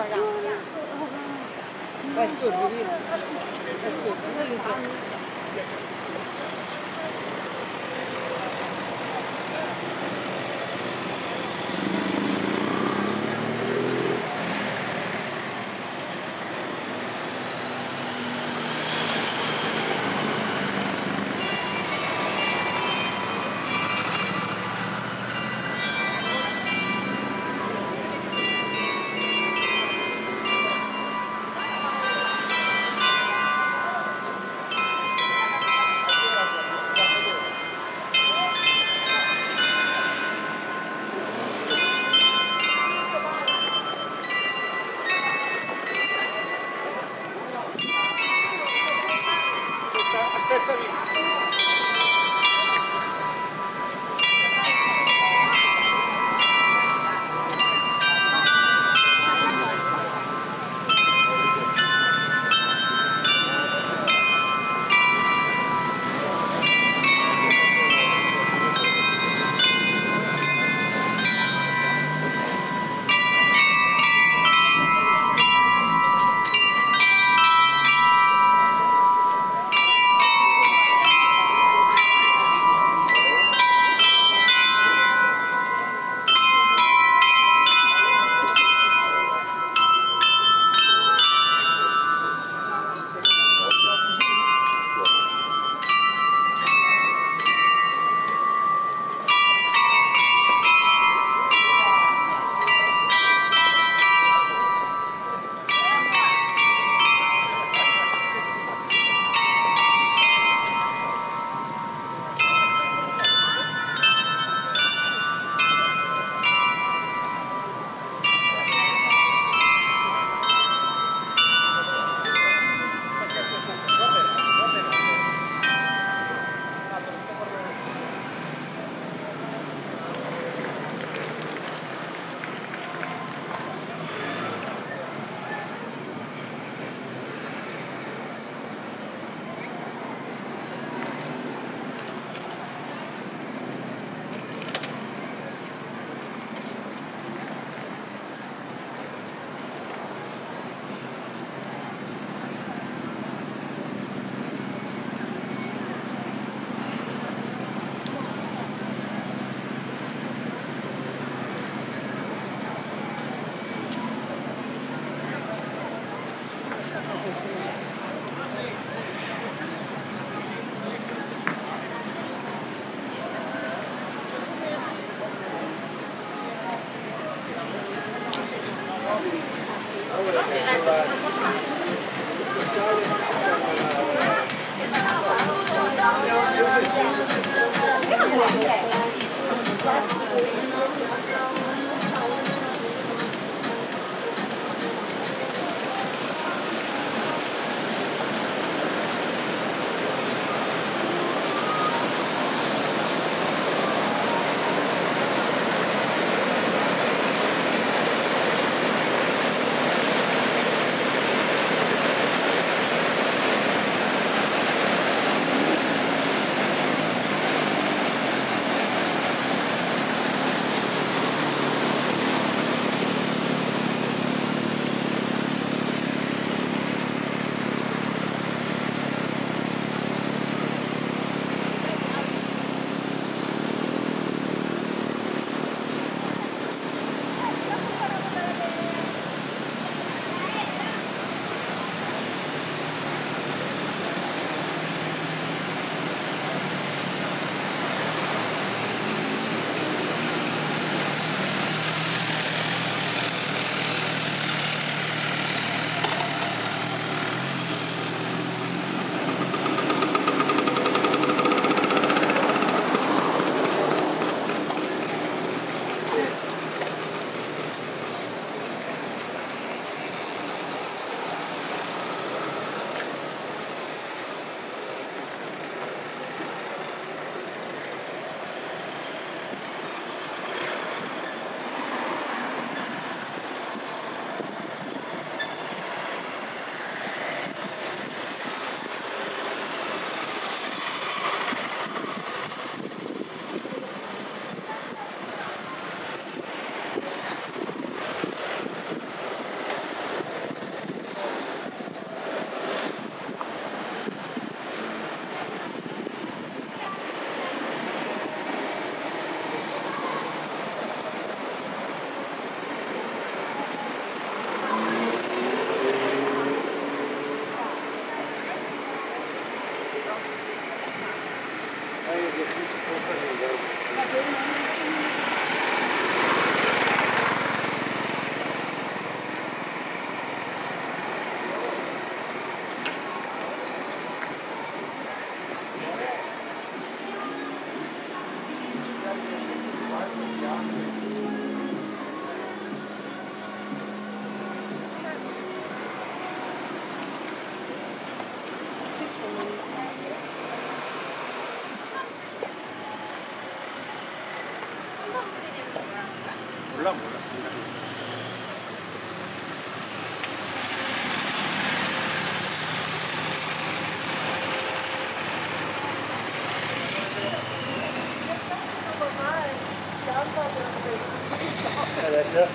来呀，快走！快走！快走！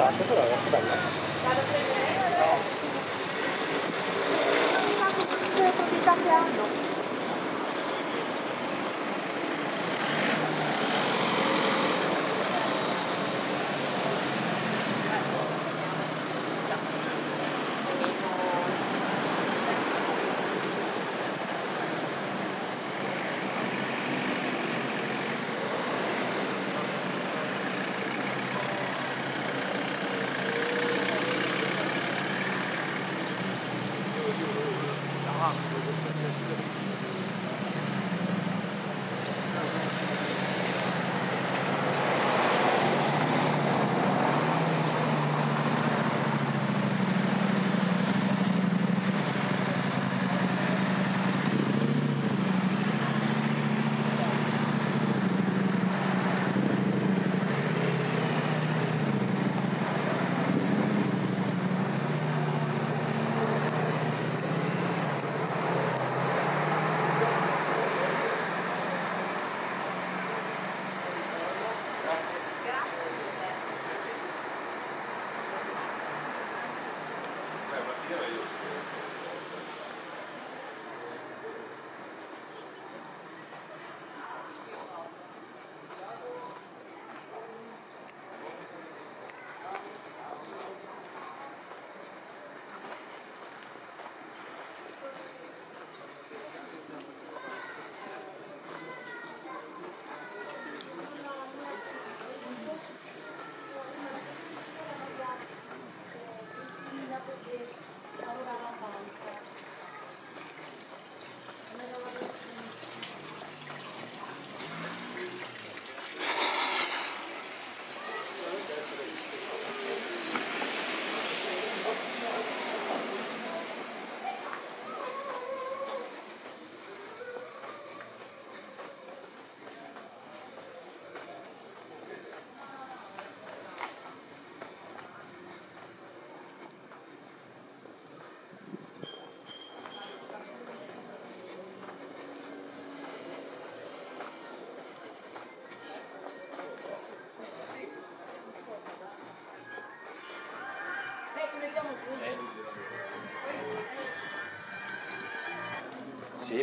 ったところが普段な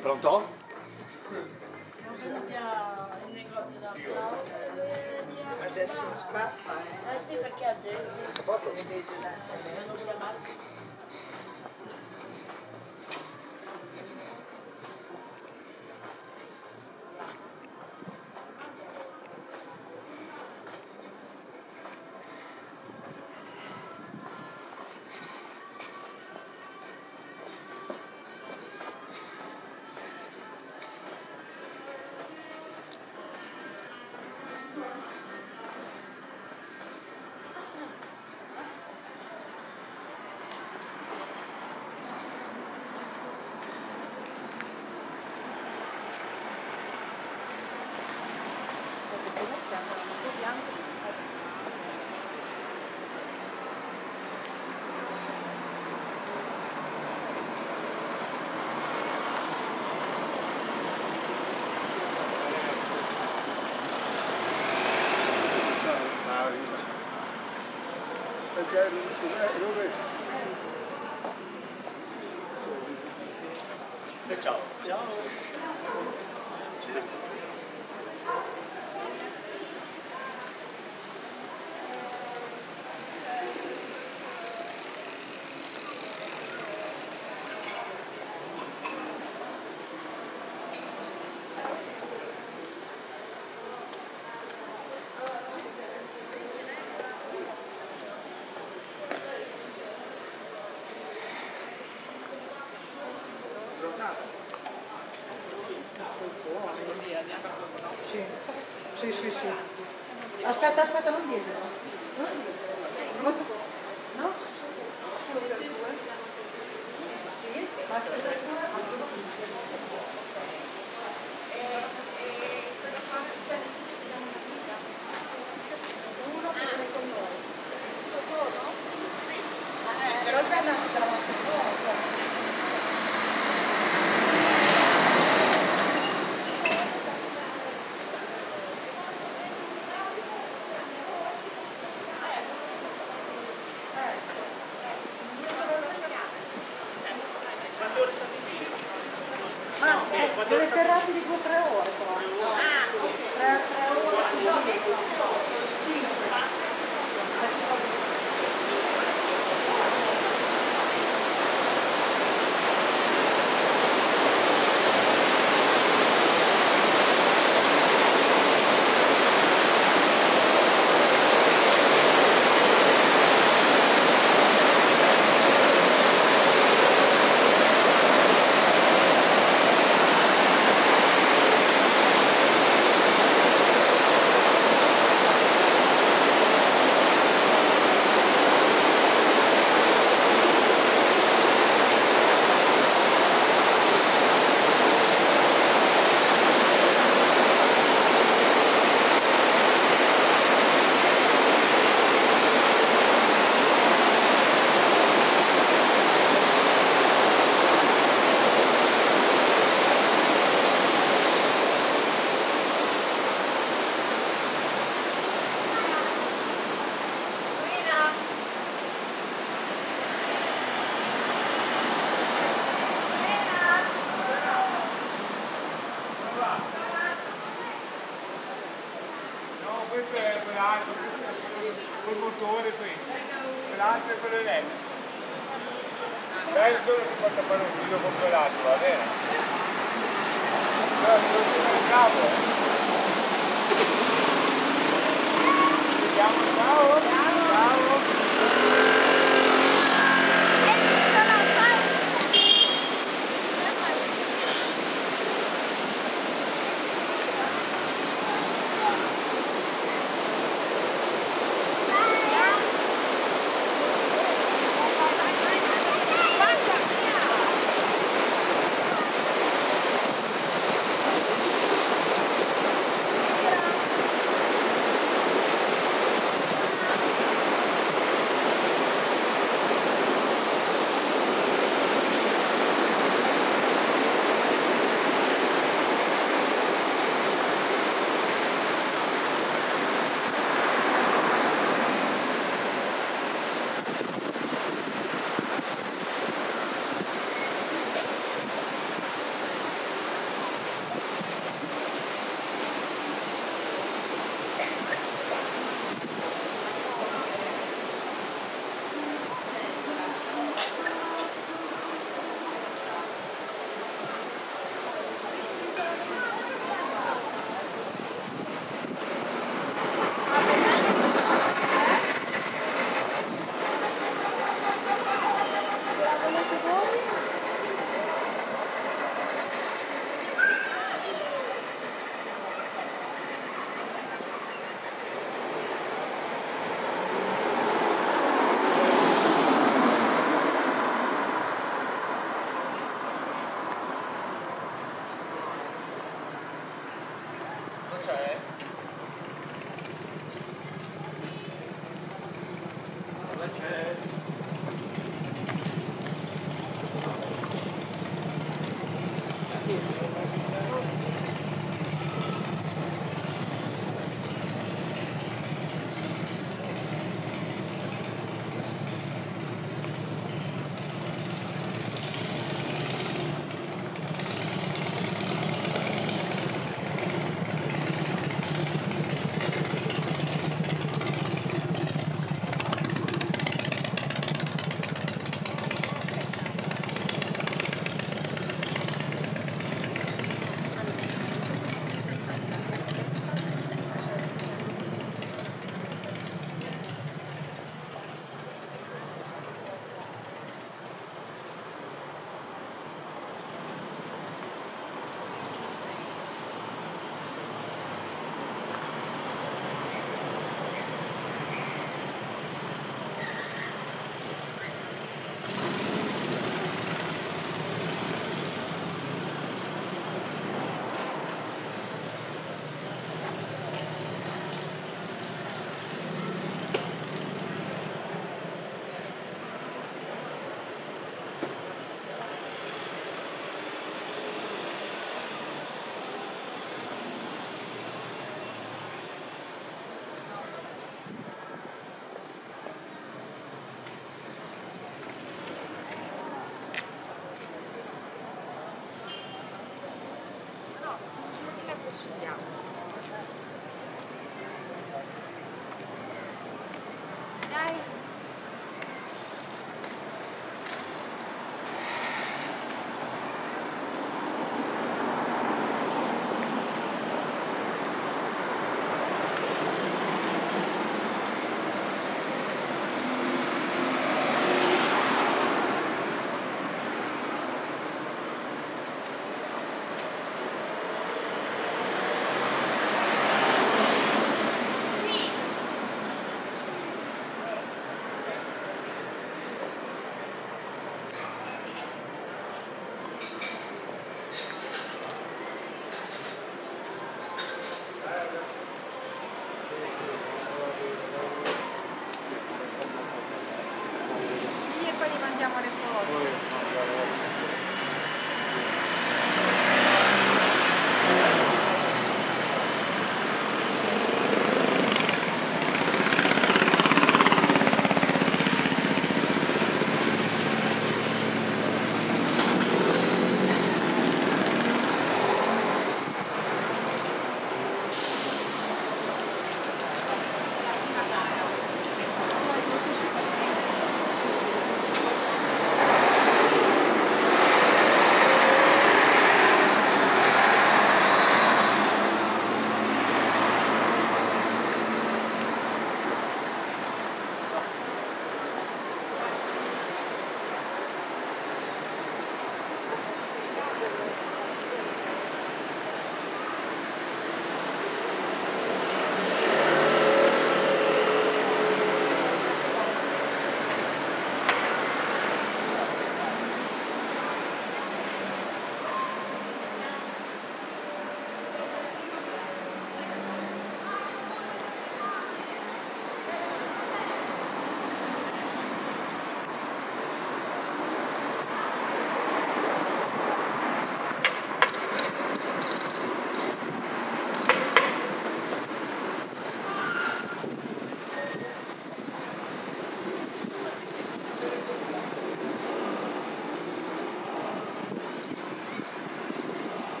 pronto? Siamo venuti al negozio da Paolo. Adesso spappa, Eh sì, perché ha gente. eh. Ne vede da... Chiamare. Ciao. despertar, tá despertar no dia. Ma eh, ferrate di 2-3 ore però. Ah, 3 ore. 5.